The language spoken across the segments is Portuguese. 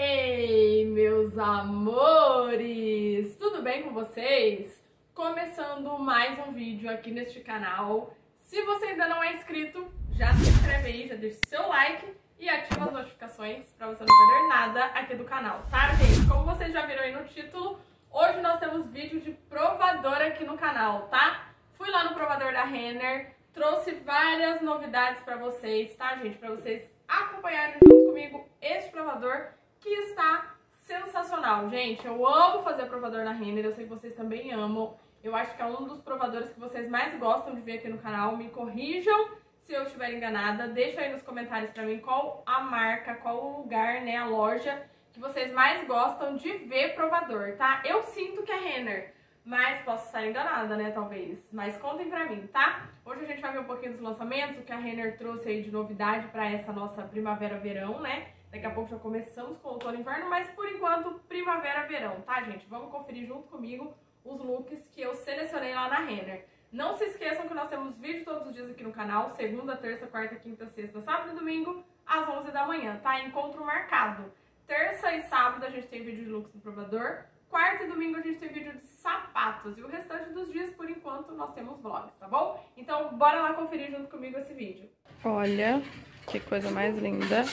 Ei, meus amores! Tudo bem com vocês? Começando mais um vídeo aqui neste canal. Se você ainda não é inscrito, já se inscreve aí, já deixa seu like e ativa as notificações para você não perder nada aqui do canal, tá, gente? Como vocês já viram aí no título, hoje nós temos vídeo de provador aqui no canal, tá? Fui lá no provador da Renner, trouxe várias novidades para vocês, tá, gente? Para vocês acompanharem junto comigo este provador que está sensacional. Gente, eu amo fazer provador na Renner, eu sei que vocês também amam. Eu acho que é um dos provadores que vocês mais gostam de ver aqui no canal. Me corrijam se eu estiver enganada. Deixa aí nos comentários pra mim qual a marca, qual o lugar, né, a loja que vocês mais gostam de ver provador, tá? Eu sinto que é Renner, mas posso estar enganada, né, talvez. Mas contem pra mim, tá? Hoje a gente vai ver um pouquinho dos lançamentos, o que a Renner trouxe aí de novidade pra essa nossa primavera-verão, né? Daqui a pouco já começamos com outono e inverno, mas por enquanto primavera-verão, tá, gente? Vamos conferir junto comigo os looks que eu selecionei lá na Renner. Não se esqueçam que nós temos vídeo todos os dias aqui no canal, segunda, terça, quarta, quinta, sexta, sábado e domingo, às 11 da manhã, tá? Encontro marcado. Terça e sábado a gente tem vídeo de looks no provador, quarta e domingo a gente tem vídeo de sapatos e o restante dos dias, por enquanto, nós temos vlogs, tá bom? Então, bora lá conferir junto comigo esse vídeo. Olha, que coisa mais linda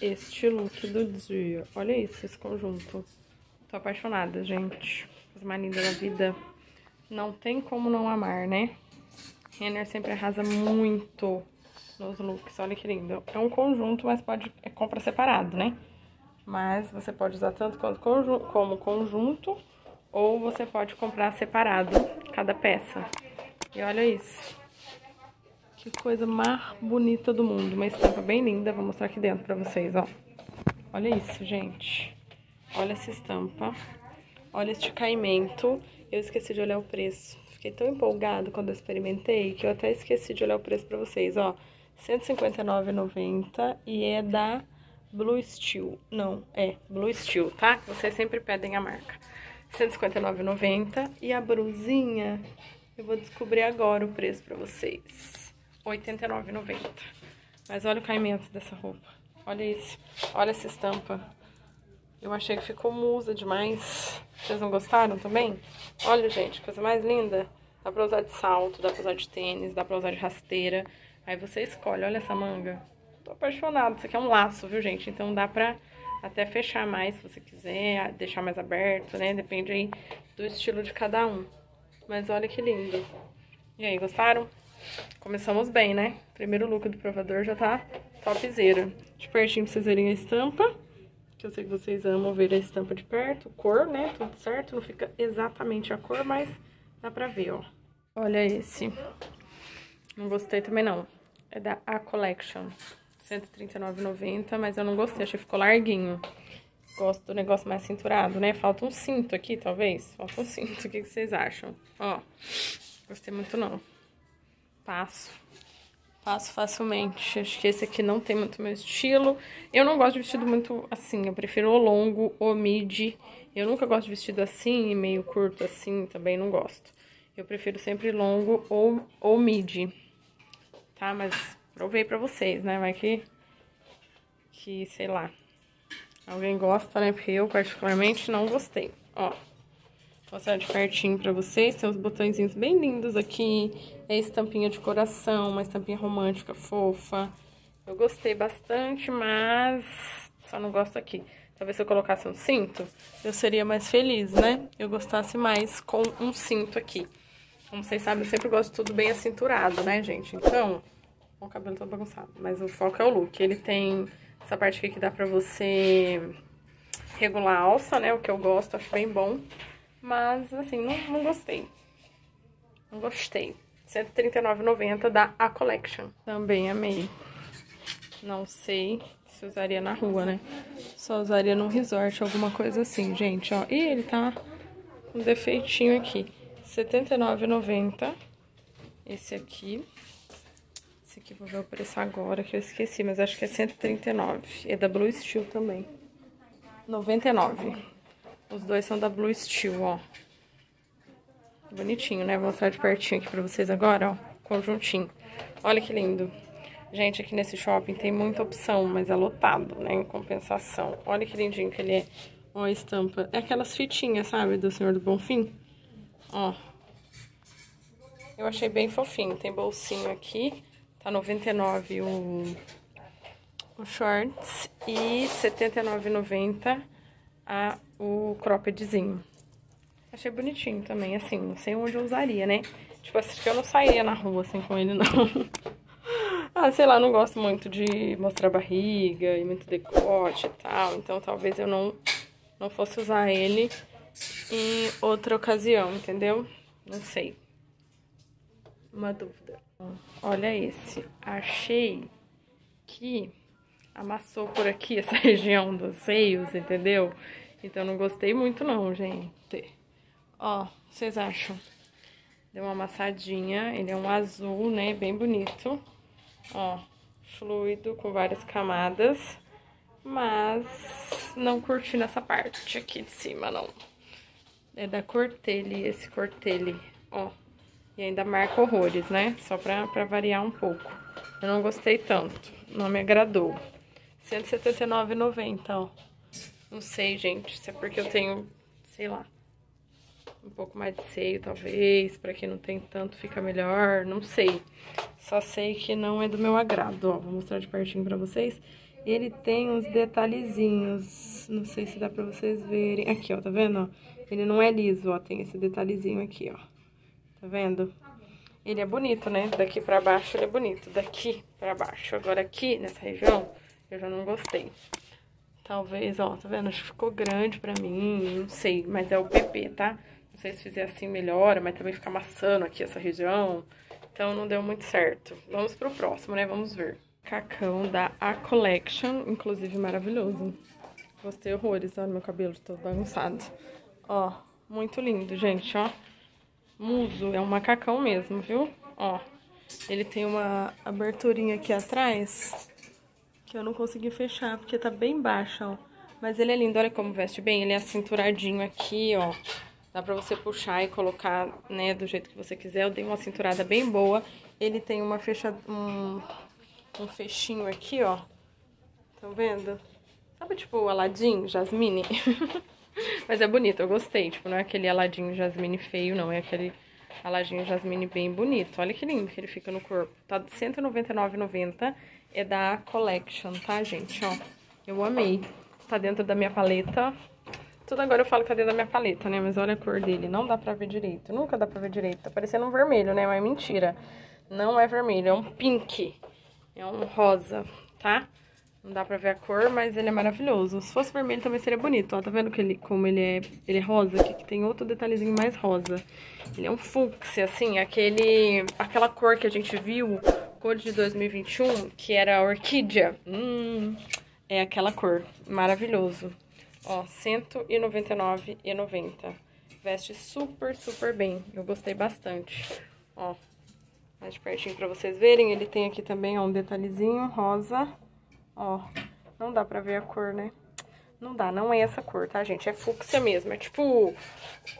este look do dia. Olha isso, esse conjunto. Tô apaixonada, gente. Mais linda da vida. Não tem como não amar, né? Renner sempre arrasa muito nos looks. Olha que lindo. É um conjunto, mas pode é compra separado, né? Mas você pode usar tanto como conjunto ou você pode comprar separado cada peça. E olha isso. Que coisa mais bonita do mundo. Uma estampa bem linda. Vou mostrar aqui dentro pra vocês, ó. Olha isso, gente. Olha essa estampa. Olha este caimento. Eu esqueci de olhar o preço. Fiquei tão empolgado quando eu experimentei que eu até esqueci de olhar o preço pra vocês, ó. R$ 159,90 e é da Blue Steel. Não, é Blue Steel, tá? Vocês sempre pedem a marca. R$ 159,90 e a brusinha, eu vou descobrir agora o preço pra vocês. R$ 89,90. Mas olha o caimento dessa roupa. Olha isso. Olha essa estampa. Eu achei que ficou musa demais. Vocês não gostaram também? Olha, gente, coisa mais linda. Dá pra usar de salto, dá pra usar de tênis, dá pra usar de rasteira. Aí você escolhe. Olha essa manga. Tô apaixonada. Isso aqui é um laço, viu, gente? Então dá pra até fechar mais se você quiser, deixar mais aberto, né? Depende aí do estilo de cada um. Mas olha que lindo. E aí, gostaram? Começamos bem, né? Primeiro look do provador já tá topzera. De pertinho pra vocês verem a estampa. Que eu sei que vocês amam ver a estampa de perto. Cor, né? Tudo certo. Não fica exatamente a cor, mas dá pra ver, ó. Olha esse. Não gostei também, não. É da A Collection. R$139,90, mas eu não gostei. Achei que ficou larguinho. Gosto do negócio mais cinturado, né? Falta um cinto aqui, talvez. Falta um cinto. O que, que vocês acham? Ó, gostei muito não passo. Passo facilmente. Acho que esse aqui não tem muito meu estilo. Eu não gosto de vestido muito assim. Eu prefiro o longo ou midi. Eu nunca gosto de vestido assim e meio curto assim. Também não gosto. Eu prefiro sempre longo ou, ou midi. Tá? Mas provei pra vocês, né? Vai que... Que, sei lá. Alguém gosta, né? Porque eu particularmente não gostei. Ó. Mostrar de pertinho pra vocês. Tem uns botõezinhos bem lindos aqui. É estampinha de coração, uma estampinha romântica, fofa. Eu gostei bastante, mas só não gosto aqui. Talvez se eu colocasse um cinto, eu seria mais feliz, né? Eu gostasse mais com um cinto aqui. Como vocês sabem, eu sempre gosto de tudo bem acinturado, né, gente? Então, o cabelo todo bagunçado. Mas o foco é o look. Ele tem essa parte aqui que dá pra você regular a alça, né? O que eu gosto, acho bem bom. Mas, assim, não, não gostei. Não gostei. R$139,90 da A Collection. Também amei. Não sei se usaria na rua, né? Só usaria num resort, alguma coisa assim, gente, ó. E ele tá com defeitinho aqui. R$79,90. Esse aqui. Esse aqui vou ver o preço agora, que eu esqueci, mas acho que é 139. É da Blue Steel também. 99. Os dois são da Blue Steel, ó. Bonitinho, né? Vou mostrar de pertinho aqui pra vocês agora, ó. Conjuntinho. Olha que lindo. Gente, aqui nesse shopping tem muita opção, mas é lotado, né? Em compensação. Olha que lindinho que ele é. Ó a estampa. É aquelas fitinhas, sabe? Do Senhor do Bonfim. Ó. Eu achei bem fofinho. Tem bolsinho aqui. Tá 99 o, o shorts. E 79,90 a, o croppedzinho. Achei bonitinho também, assim. Não sei onde eu usaria, né? Tipo, acho que eu não sairia na rua assim com ele, não. ah, sei lá, não gosto muito de mostrar barriga e muito decote e tal. Então, talvez eu não, não fosse usar ele em outra ocasião, entendeu? Não sei. Uma dúvida. Olha esse. Achei que amassou por aqui essa região dos seios, entendeu? Então, não gostei muito não, gente. Ó, vocês acham? Deu uma amassadinha. Ele é um azul, né? Bem bonito. Ó, fluido com várias camadas. Mas não curti nessa parte aqui de cima, não. É da Cortele, esse Cortele, ó. E ainda marca horrores, né? Só pra, pra variar um pouco. Eu não gostei tanto. Não me agradou. R$ 179,90, ó. Não sei, gente, se é porque eu tenho, sei lá, um pouco mais de seio, talvez, para quem não tem tanto fica melhor, não sei. Só sei que não é do meu agrado, ó, vou mostrar de pertinho pra vocês. Ele tem uns detalhezinhos, não sei se dá pra vocês verem. Aqui, ó, tá vendo, ó? Ele não é liso, ó, tem esse detalhezinho aqui, ó. Tá vendo? Ele é bonito, né? Daqui pra baixo ele é bonito, daqui pra baixo. Agora aqui, nessa região, eu já não gostei. Talvez, ó, tá vendo? Acho que ficou grande pra mim, não sei, mas é o PP, tá? Não sei se fizer assim melhora, mas também fica amassando aqui essa região. Então não deu muito certo. Vamos pro próximo, né? Vamos ver. Cacão da A Collection, inclusive maravilhoso. Gostei horrores, olha meu cabelo todo bagunçado. Ó, muito lindo, gente, ó. Muso, é um macacão mesmo, viu? Ó, ele tem uma aberturinha aqui atrás que eu não consegui fechar porque tá bem baixa, ó. Mas ele é lindo, olha como veste bem. Ele é cinturadinho aqui, ó. Dá pra você puxar e colocar, né, do jeito que você quiser. Eu dei uma cinturada bem boa. Ele tem uma fecha... Um, um fechinho aqui, ó. Estão vendo? Sabe, tipo, o Aladdin, Jasmine? Mas é bonito, eu gostei. Tipo, não é aquele Aladdin Jasmine feio, não. É aquele Aladdin Jasmine bem bonito. Olha que lindo que ele fica no corpo. Tá R$199,90. É da Collection, tá, gente? Ó, eu amei. Está dentro da minha paleta tudo agora eu falo que tá dentro da minha paleta, né? Mas olha a cor dele, não dá pra ver direito. Nunca dá pra ver direito. Tá parecendo um vermelho, né? Mas é mentira. Não é vermelho, é um pink. É um rosa, tá? Não dá pra ver a cor, mas ele é maravilhoso. Se fosse vermelho também seria bonito, ó. Tá vendo que ele, como ele é, ele é rosa? Aqui que tem outro detalhezinho mais rosa. Ele é um fúcsia, assim, aquele... Aquela cor que a gente viu, cor de 2021, que era a orquídea. Hum, é aquela cor. Maravilhoso. Ó, R$199,90. Veste super, super bem. Eu gostei bastante. Ó, mais de pertinho pra vocês verem. Ele tem aqui também, ó, um detalhezinho rosa. Ó, não dá pra ver a cor, né? Não dá, não é essa cor, tá, gente? É fúcsia mesmo. É tipo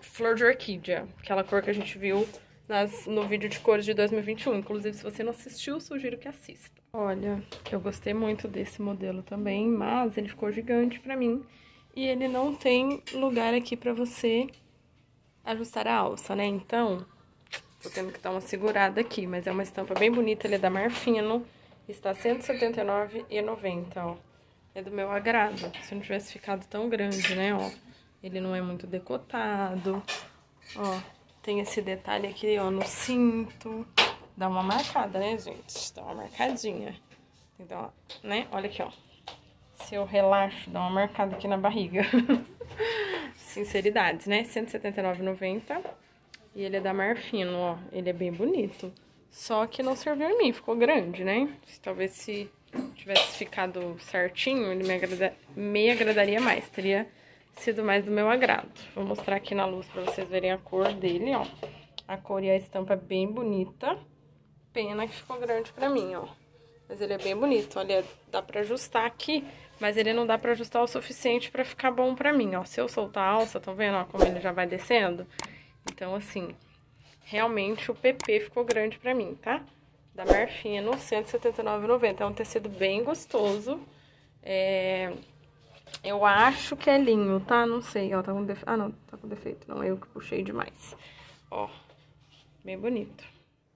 flor de orquídea. Aquela cor que a gente viu nas, no vídeo de cores de 2021. Inclusive, se você não assistiu, sugiro que assista. Olha, eu gostei muito desse modelo também, mas ele ficou gigante pra mim. E ele não tem lugar aqui pra você ajustar a alça, né? Então, tô tendo que dar uma segurada aqui, mas é uma estampa bem bonita, ele é da Marfino, está R$ 179,90, ó. É do meu agrado, se não tivesse ficado tão grande, né, ó. Ele não é muito decotado, ó. Tem esse detalhe aqui, ó, no cinto. Dá uma marcada, né, gente? Dá uma marcadinha. Então, né, olha aqui, ó se eu relaxo, dá uma marcada aqui na barriga. Sinceridade, né? R$ 179,90. E ele é da Marfino, ó. Ele é bem bonito. Só que não serviu em mim, ficou grande, né? Talvez se tivesse ficado certinho, ele me, agrada... me agradaria mais. Teria sido mais do meu agrado. Vou mostrar aqui na luz pra vocês verem a cor dele, ó. A cor e a estampa é bem bonita. Pena que ficou grande pra mim, ó. Mas ele é bem bonito, olha, dá pra ajustar aqui mas ele não dá pra ajustar o suficiente pra ficar bom pra mim, ó. Se eu soltar a alça, estão vendo, ó, como ele já vai descendo? Então, assim, realmente o PP ficou grande pra mim, tá? da Marfino, R$ 179,90. É um tecido bem gostoso. É... Eu acho que é linho, tá? Não sei, ó, tá com defeito. Ah, não, tá com defeito. Não, eu que puxei demais. Ó, bem bonito.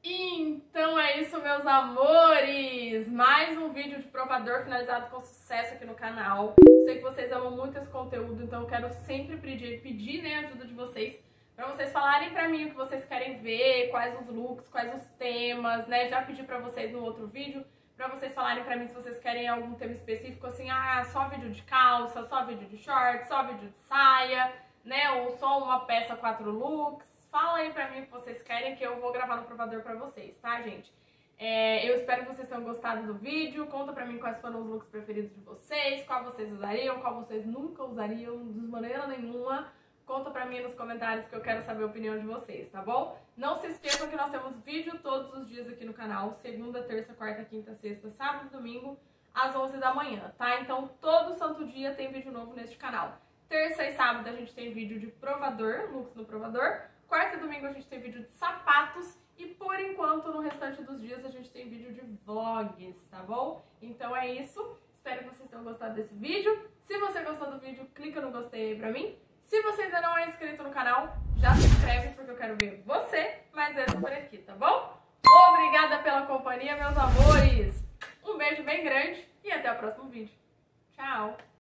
Então é isso, meus amores! Mais um vídeo de provador finalizado com sucesso aqui no canal. Sei que vocês amam muito esse conteúdo, então eu quero sempre pedir, pedir né, a ajuda de vocês para vocês falarem pra mim o que vocês querem ver, quais os looks, quais os temas, né? Já pedi pra vocês no outro vídeo, pra vocês falarem pra mim se vocês querem algum tema específico, assim, ah, só vídeo de calça, só vídeo de short, só vídeo de saia, né? Ou só uma peça, quatro looks. Fala aí pra mim o que vocês querem que eu vou gravar no provador pra vocês, tá, gente? É, eu espero que vocês tenham gostado do vídeo. Conta pra mim quais foram os looks preferidos de vocês, qual vocês usariam, qual vocês nunca usariam de maneira nenhuma. Conta pra mim nos comentários que eu quero saber a opinião de vocês, tá bom? Não se esqueçam que nós temos vídeo todos os dias aqui no canal, segunda, terça, quarta, quinta, sexta, sábado e domingo, às 11 da manhã, tá? Então todo santo dia tem vídeo novo neste canal. Terça e sábado a gente tem vídeo de provador, looks no provador. Quarta e domingo a gente tem vídeo de sapatos. E por enquanto, no restante dos dias, a gente tem vídeo de vlogs, tá bom? Então é isso. Espero que vocês tenham gostado desse vídeo. Se você gostou do vídeo, clica no gostei aí pra mim. Se você ainda não é inscrito no canal, já se inscreve porque eu quero ver você mais vezes por aqui, tá bom? Obrigada pela companhia, meus amores! Um beijo bem grande e até o próximo vídeo. Tchau!